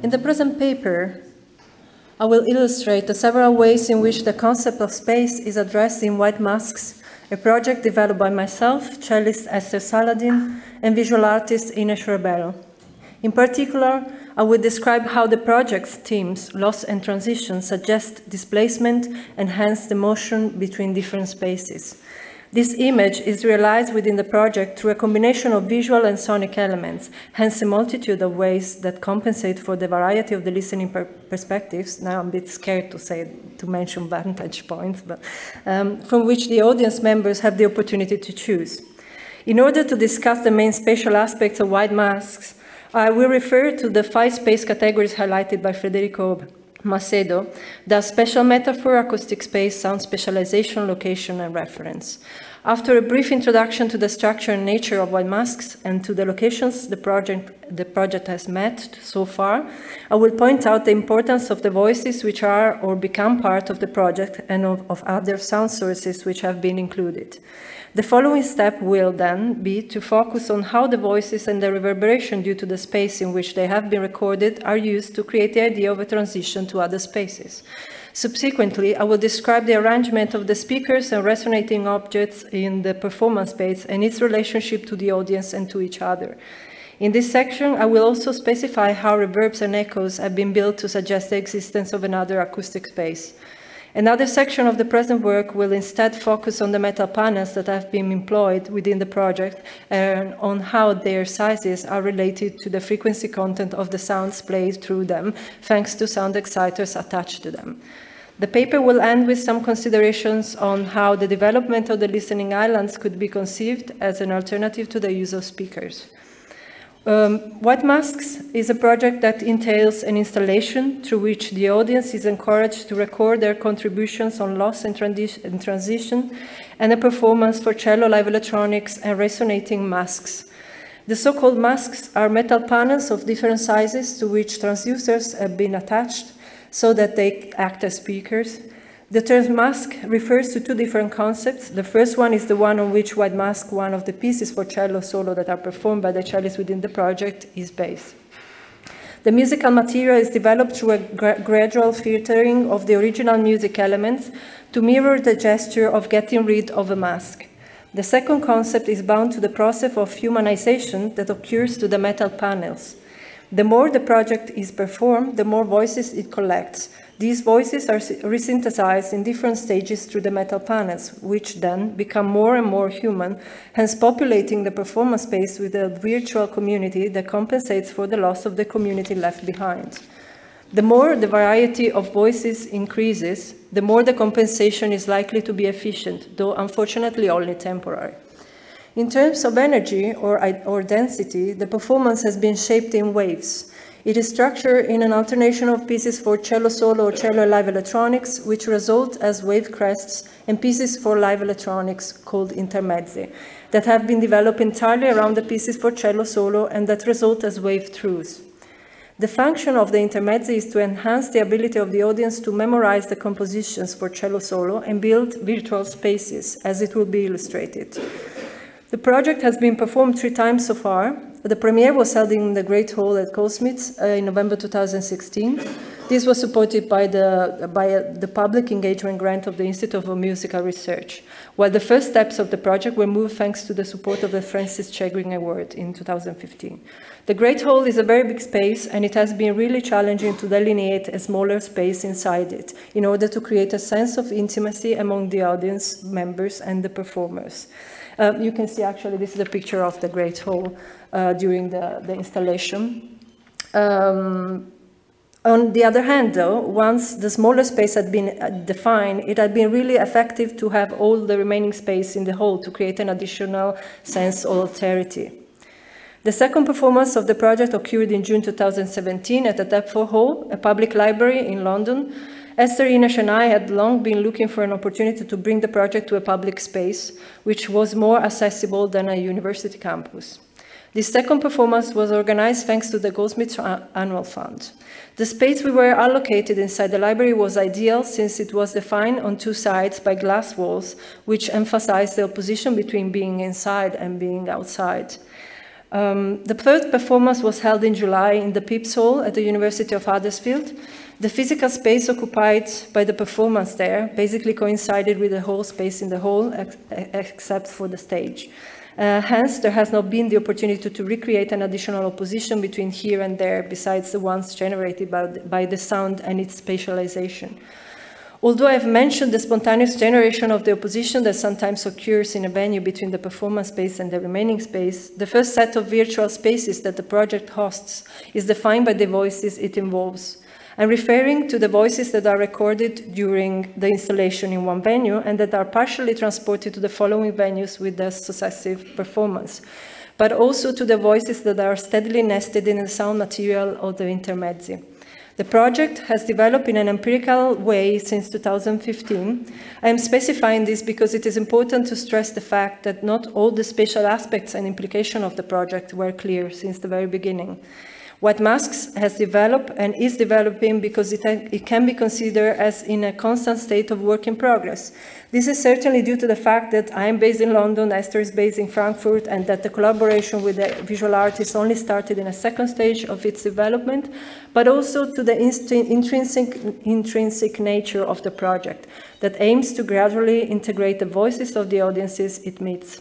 In the present paper, I will illustrate the several ways in which the concept of space is addressed in White Masks, a project developed by myself, cellist Esther Saladin, and visual artist Ines Rebelo. In particular, I will describe how the project's themes, loss and transition, suggest displacement and hence the motion between different spaces. This image is realized within the project through a combination of visual and sonic elements, hence a multitude of ways that compensate for the variety of the listening per perspectives. Now I'm a bit scared to say, to mention vantage points, but um, from which the audience members have the opportunity to choose. In order to discuss the main spatial aspects of white masks, I will refer to the five space categories highlighted by Federico Macedo, does spatial metaphor, acoustic space, sound spatialization, location, and reference. After a brief introduction to the structure and nature of white masks and to the locations the project, the project has met so far, I will point out the importance of the voices which are or become part of the project and of, of other sound sources which have been included. The following step will then be to focus on how the voices and the reverberation due to the space in which they have been recorded are used to create the idea of a transition to other spaces. Subsequently, I will describe the arrangement of the speakers and resonating objects in the performance space and its relationship to the audience and to each other. In this section, I will also specify how reverbs and echoes have been built to suggest the existence of another acoustic space. Another section of the present work will instead focus on the metal panels that have been employed within the project and on how their sizes are related to the frequency content of the sounds played through them, thanks to sound exciters attached to them. The paper will end with some considerations on how the development of the listening islands could be conceived as an alternative to the use of speakers. Um, White Masks is a project that entails an installation through which the audience is encouraged to record their contributions on loss and, and transition, and a performance for cello, live electronics, and resonating masks. The so-called masks are metal panels of different sizes to which transducers have been attached so that they act as speakers, the term mask refers to two different concepts. The first one is the one on which White Mask, one of the pieces for cello solo that are performed by the cellists within the project, is based. The musical material is developed through a gra gradual filtering of the original music elements to mirror the gesture of getting rid of a mask. The second concept is bound to the process of humanization that occurs to the metal panels. The more the project is performed, the more voices it collects, these voices are resynthesized in different stages through the metal panels, which then become more and more human, hence populating the performance space with a virtual community that compensates for the loss of the community left behind. The more the variety of voices increases, the more the compensation is likely to be efficient, though unfortunately only temporary. In terms of energy or, or density, the performance has been shaped in waves, it is structured in an alternation of pieces for cello solo or cello live electronics, which result as wave crests, and pieces for live electronics called intermezzi, that have been developed entirely around the pieces for cello solo and that result as wave troughs. The function of the intermezzi is to enhance the ability of the audience to memorize the compositions for cello solo and build virtual spaces, as it will be illustrated. The project has been performed three times so far, the premiere was held in the Great Hall at Goldsmiths uh, in November 2016. This was supported by the, by a, the public engagement grant of the Institute of Musical Research, while the first steps of the project were moved thanks to the support of the Francis Chagrin Award in 2015. The Great Hall is a very big space, and it has been really challenging to delineate a smaller space inside it in order to create a sense of intimacy among the audience members and the performers. Uh, you can see actually this is a picture of the Great Hall uh, during the, the installation. Um, on the other hand, though, once the smaller space had been uh, defined, it had been really effective to have all the remaining space in the hall to create an additional sense of alterity. The second performance of the project occurred in June 2017 at the Deptford Hall, a public library in London, Esther Ines and I had long been looking for an opportunity to bring the project to a public space, which was more accessible than a university campus. This second performance was organized thanks to the Goldsmiths Annual Fund. The space we were allocated inside the library was ideal since it was defined on two sides by glass walls, which emphasized the opposition between being inside and being outside. Um, the third performance was held in July in the Phipps Hall at the University of Huddersfield. The physical space occupied by the performance there basically coincided with the whole space in the hall, ex except for the stage. Uh, hence, there has not been the opportunity to, to, recreate an additional opposition between here and there, besides the ones generated by the, by the sound and its spatialization. Although I've mentioned the spontaneous generation of the opposition that sometimes occurs in a venue between the performance space and the remaining space, the first set of virtual spaces that the project hosts is defined by the voices it involves. I'm referring to the voices that are recorded during the installation in one venue and that are partially transported to the following venues with the successive performance, but also to the voices that are steadily nested in the sound material of the intermezzi. The project has developed in an empirical way since 2015. I am specifying this because it is important to stress the fact that not all the spatial aspects and implications of the project were clear since the very beginning. White Masks has developed and is developing because it, it, can be considered as in a constant state of work in progress. This is certainly due to the fact that I am based in London, Esther is based in Frankfurt, and that the collaboration with the visual artists only started in a second stage of its development, but also to the intrinsic, intrinsic nature of the project that aims to gradually integrate the voices of the audiences it meets.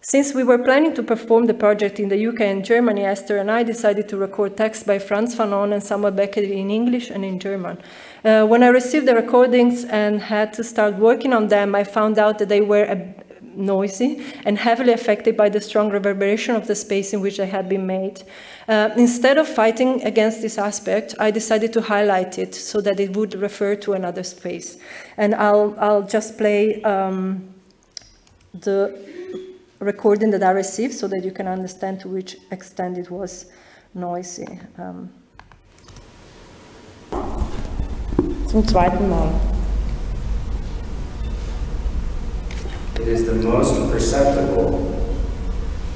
Since we were planning to perform the project in the UK and Germany, Esther and I decided to record texts by Frantz Fanon and Samuel Beckett in English and in German. Uh, when I received the recordings and had to start working on them, I found out that they were noisy and heavily affected by the strong reverberation of the space in which they had been made. Uh, instead of fighting against this aspect, I decided to highlight it so that it would refer to another space. And I'll, I'll just play um, the recording that I received so that you can understand to which extent it was noisy. Um. Zum zweiten Mal. It is the most perceptible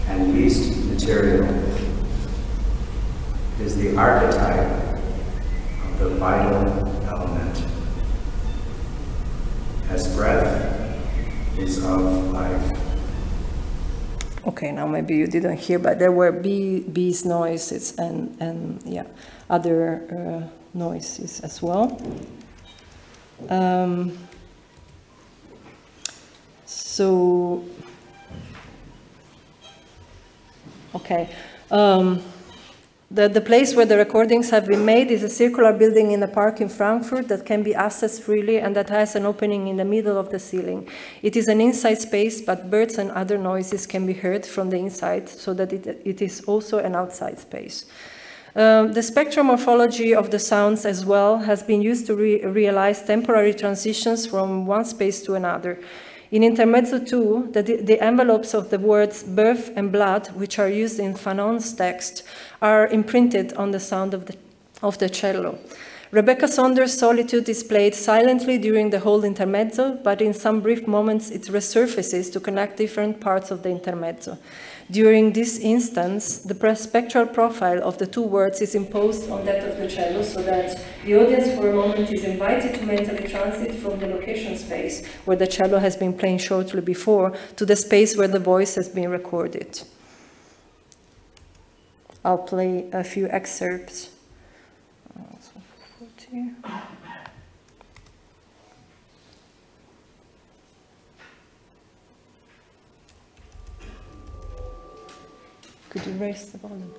and least material. It is the archetype of the vital element. As breath is of life. Okay, now maybe you didn't hear, but there were bee, bees noises and, and yeah, other uh, noises as well. Um, so, okay. Um, the, the place where the recordings have been made is a circular building in a park in Frankfurt that can be accessed freely and that has an opening in the middle of the ceiling. It is an inside space, but birds and other noises can be heard from the inside, so that it, it is also an outside space. Um, the spectral morphology of the sounds as well has been used to re realize temporary transitions from one space to another. In Intermezzo 2, the, the, envelopes of the words birth and blood, which are used in Fanon's text, are imprinted on the sound of the, of the cello. Rebecca Saunders' solitude is played silently during the whole intermezzo, but in some brief moments it resurfaces to connect different parts of the intermezzo. During this instance, the spectral profile of the two words is imposed on that of the cello so that the audience for a moment is invited to mentally transit from the location space where the cello has been playing shortly before to the space where the voice has been recorded. I'll play a few excerpts. Uh, Could you raise the volume?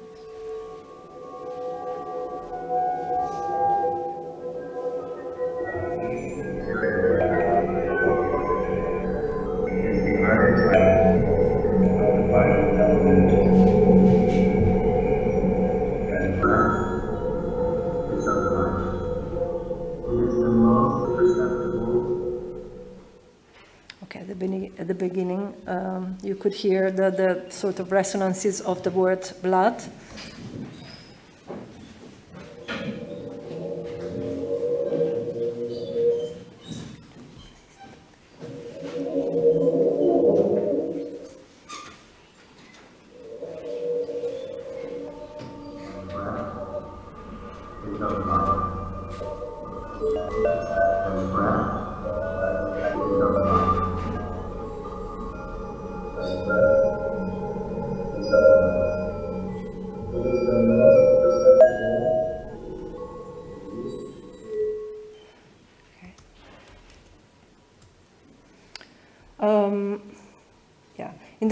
Could hear the, the sort of resonances of the word blood.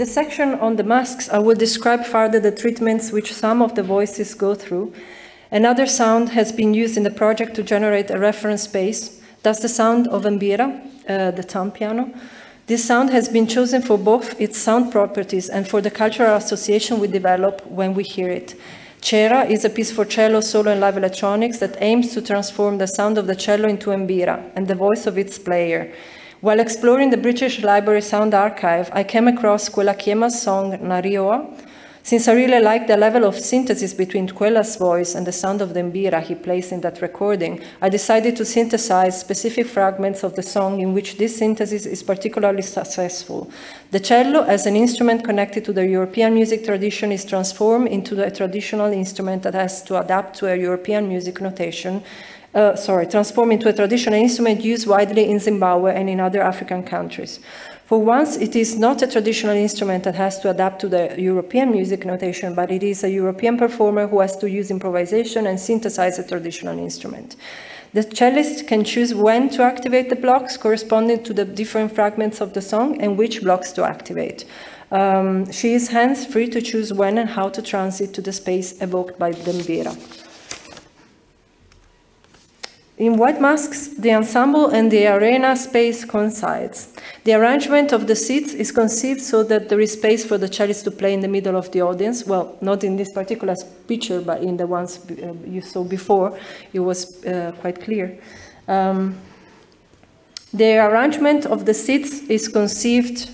The section on the masks, I will describe further the treatments which some of the voices go through. Another sound has been used in the project to generate a reference space. That's the sound of Mbira, uh, the thumb piano. This sound has been chosen for both its sound properties and for the cultural association we develop when we hear it. Cera is a piece for cello, solo, and live electronics that aims to transform the sound of the cello into Mbira and the voice of its player. While exploring the British Library Sound Archive, I came across Quella Chiema's song Narioa. Since I really like the level of synthesis between Quella's voice and the sound of the mbira he plays in that recording, I decided to synthesize specific fragments of the song in which this synthesis is particularly successful. The cello, as an instrument connected to the European music tradition, is transformed into a traditional instrument that has to adapt to a European music notation uh, sorry, transform into a traditional instrument used widely in Zimbabwe and in other African countries. For once, it is not a traditional instrument that has to adapt to the European music notation, but it is a European performer who has to use improvisation and synthesize a traditional instrument. The cellist can choose when to activate the blocks corresponding to the different fragments of the song and which blocks to activate. Um, she is hence free to choose when and how to transit to the space evoked by the mbira. In White Masks, the ensemble and the arena space coincides. The arrangement of the seats is conceived so that there is space for the cellist to play in the middle of the audience. Well, not in this particular picture, but in the ones uh, you saw before, it was uh, quite clear. Um, the arrangement of the seats is conceived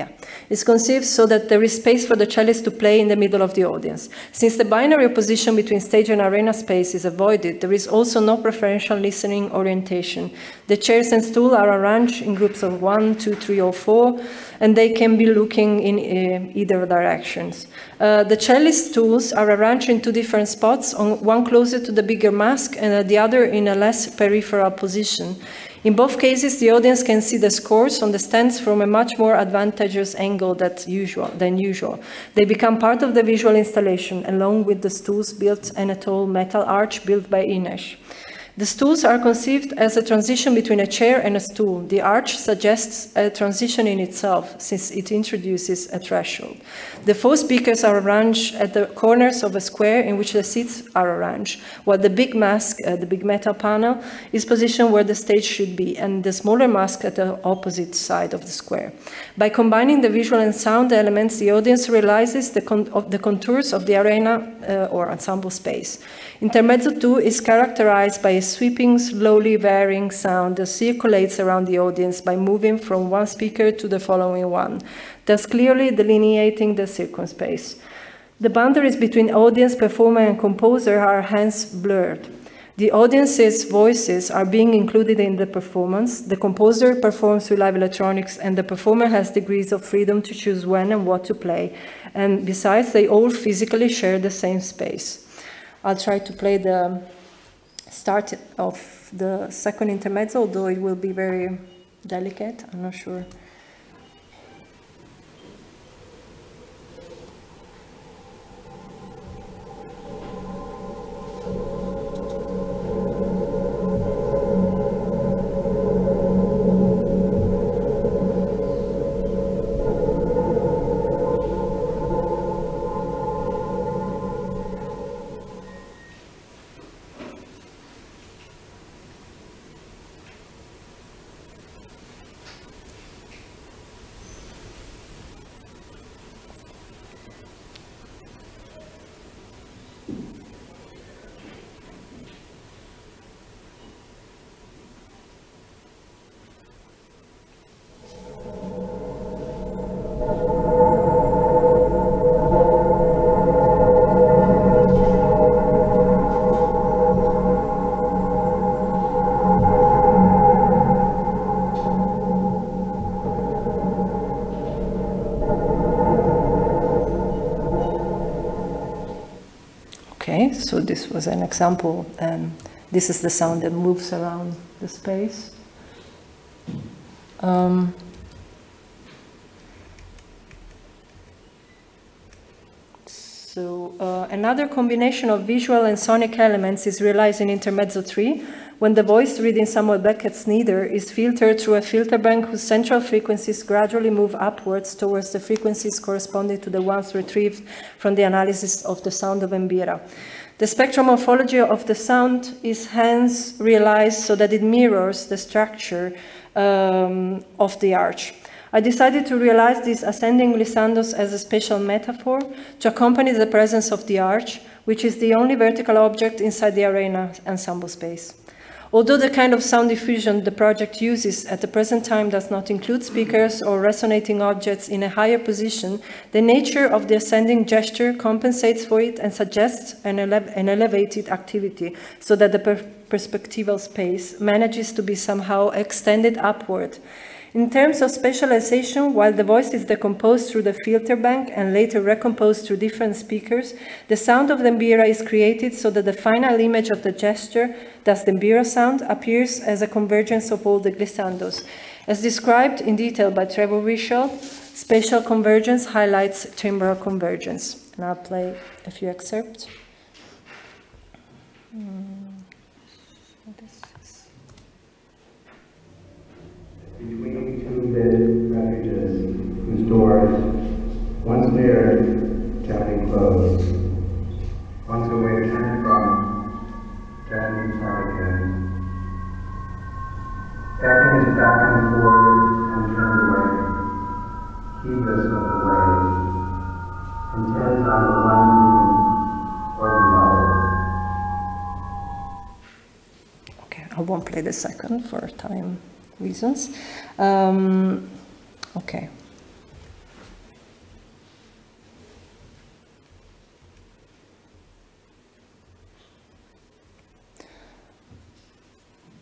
yeah, is conceived so that there is space for the cellist to play in the middle of the audience. Since the binary opposition between stage and arena space is avoided, there is also no preferential listening orientation. The chairs and stool are arranged in groups of one, two, three, or four, and they can be looking in uh, either directions. Uh, the cellist stools are arranged in two different spots, on, one closer to the bigger mask and the other in a less peripheral position. In both cases, the audience can see the scores on the stands from a much more advantageous angle usual, than usual. They become part of the visual installation, along with the stools built and a tall metal arch built by Ines. The stools are conceived as a transition between a chair and a stool. The arch suggests a transition in itself, since it introduces a threshold. The four speakers are arranged at the corners of a square in which the seats are arranged, while the big mask, uh, the big metal panel, is positioned where the stage should be, and the smaller mask at the opposite side of the square. By combining the visual and sound elements, the audience realizes the, con of the contours of the arena uh, or ensemble space. Intermezzo 2 is characterized by a sweeping, slowly varying sound that circulates around the audience by moving from one speaker to the following one, thus clearly delineating the circumspace. The boundaries between audience, performer, and composer are hence blurred. The audience's voices are being included in the performance. The composer performs through live electronics, and the performer has degrees of freedom to choose when and what to play. And besides, they all physically share the same space. I'll try to play the start of the second intermezzo, although it will be very delicate. I'm not sure. So this was an example. and this is the sound that moves around the space. Um, so uh, another combination of visual and sonic elements is realized in Intermezzo 3, when the voice reading Samuel Beckett's Neither is filtered through a filter bank whose central frequencies gradually move upwards towards the frequencies corresponding to the ones retrieved from the analysis of the sound of Mbira. The spectral morphology of the sound is hence realized so that it mirrors the structure um, of the arch. I decided to realize these ascending glissandos as a spatial metaphor to accompany the presence of the arch, which is the only vertical object inside the arena ensemble space. Although the kind of sound diffusion the project uses at the present time does not include speakers or resonating objects in a higher position, the nature of the ascending gesture compensates for it and suggests an, ele an elevated activity so that the per perspectival space manages to be somehow extended upward in terms of spatialization, while the voice is decomposed through the filter bank and later recomposed through different speakers, the sound of the mbira is created so that the final image of the gesture, thus the mbira sound, appears as a convergence of all the glissandos. As described in detail by Trevor Wishart, spatial convergence highlights timbral convergence. And I'll play a few excerpts. Mm. Between two big refuges whose doors, once there, gently closed. Once away turned from, gently turn again. Beckoned back and forth and turned away, heedless of the intent on the one being or the. Okay, I won't play the second for a time reasons. Um, okay.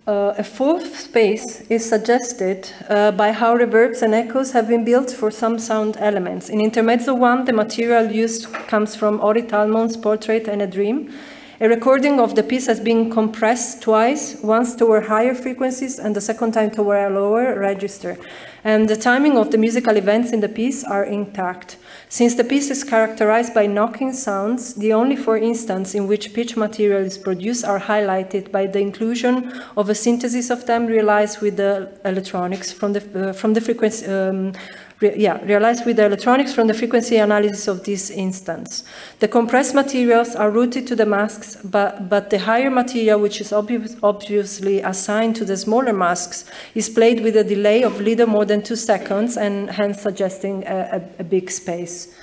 Uh, a fourth space is suggested uh, by how reverbs and echoes have been built for some sound elements. In Intermezzo 1, the material used comes from Ori Talmon's Portrait and a Dream, a recording of the piece has been compressed twice, once toward higher frequencies and the second time toward a lower register. And the timing of the musical events in the piece are intact. Since the piece is characterized by knocking sounds, the only four instances in which pitch material is produced are highlighted by the inclusion of a synthesis of them realized with the electronics from the, uh, from the frequency, um, re yeah, realized with the electronics from the frequency analysis of this instance. The compressed materials are routed to the masks, but, but the higher material, which is obvious, obviously assigned to the smaller masks, is played with a delay of little more than two seconds and hence suggesting a, a, a big space.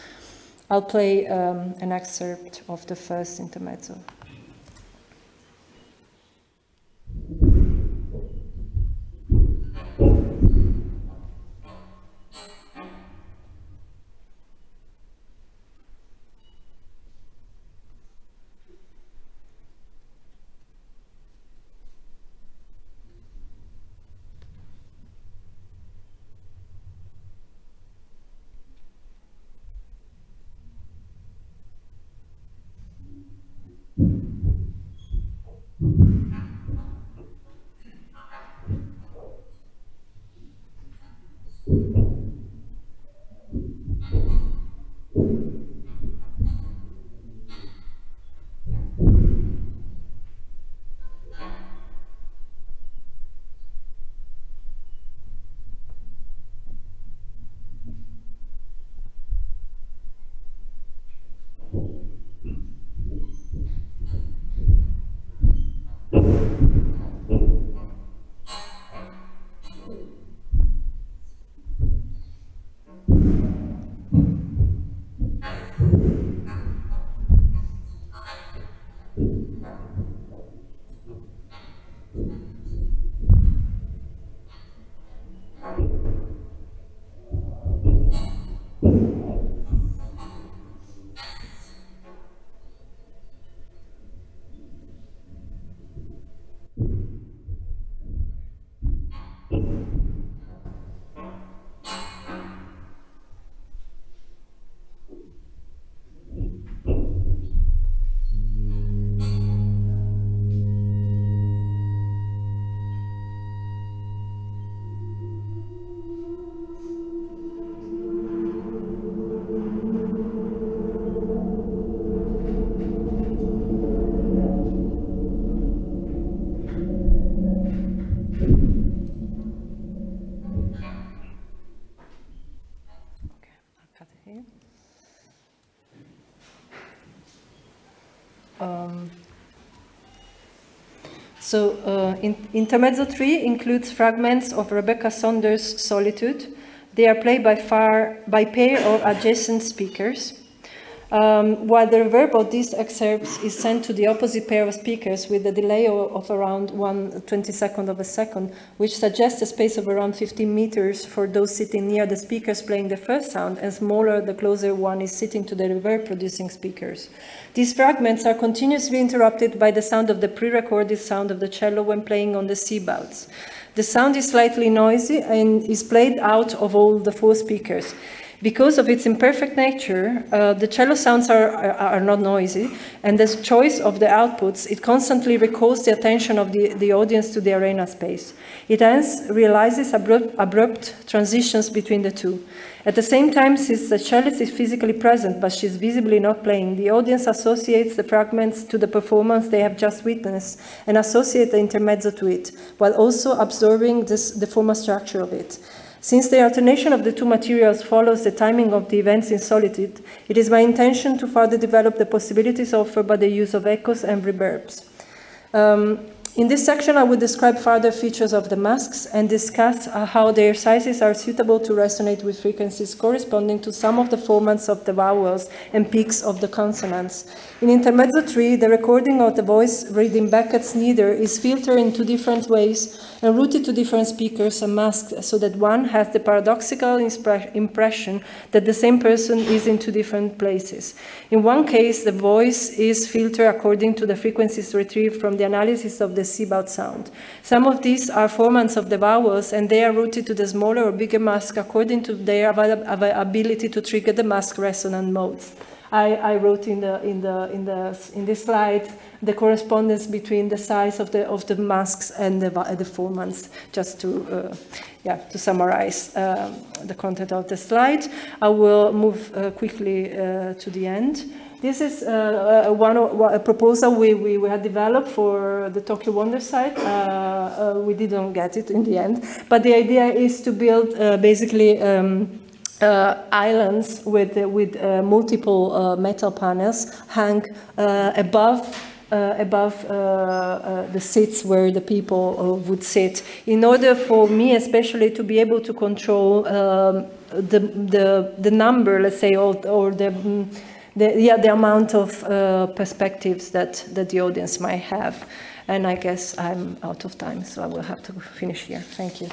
I'll play um, an excerpt of the first intermezzo. So uh, in, Intermezzo 3 includes fragments of Rebecca Saunders' Solitude. They are played by, far, by pair or adjacent speakers. Um, while the reverb of these excerpts is sent to the opposite pair of speakers with a delay of, around 1 22nd of a second, which suggests a space of around 15 meters for those sitting near the speakers playing the first sound, and smaller the closer one is sitting to the reverb producing speakers. These fragments are continuously interrupted by the sound of the pre-recorded sound of the cello when playing on the C bouts. The sound is slightly noisy and is played out of all the four speakers. Because of its imperfect nature, uh, the cello sounds are, are, are, not noisy, and the choice of the outputs, it constantly recalls the attention of the, the audience to the arena space. It hence realizes abrupt, abrupt transitions between the two. At the same time, since the cellist is physically present, but she's visibly not playing, the audience associates the fragments to the performance they have just witnessed and associate the intermezzo to it, while also absorbing this, the formal structure of it. Since the alternation of the two materials follows the timing of the events in solitude, it is my intention to further develop the possibilities offered by the use of echoes and reverbs. Um, in this section, I will describe further features of the masks and discuss uh, how their sizes are suitable to resonate with frequencies corresponding to some of the formants of the vowels and peaks of the consonants. In Intermezzo 3, the recording of the voice reading Beckett's neither is filtered in two different ways and routed to different speakers and masks so that one has the paradoxical impression that the same person is in two different places. In one case, the voice is filtered according to the frequencies retrieved from the analysis of the C-bout sound. Some of these are formants of the vowels, and they are routed to the smaller or bigger mask according to their ability to trigger the mask resonant modes. I, I, wrote in the in the in the in this slide the correspondence between the size of the of the masks and the the formants, just to uh, yeah to summarize uh, the content of the slide. I will move uh, quickly uh, to the end. This is uh, one a proposal we, we, we, had developed for the Tokyo Wonder site. Uh, uh, we didn't get it in the end, but the idea is to build uh, basically um, uh, islands with, with multiple metal panels hang above uh, above uh, uh, the seats where the people would sit, in order for me especially to be able to control um, the, the, the number, let's say, or, or the mm, the, yeah, the amount of uh, perspectives that, that the audience might have. And I guess I'm out of time, so I will have to finish here. Thank you.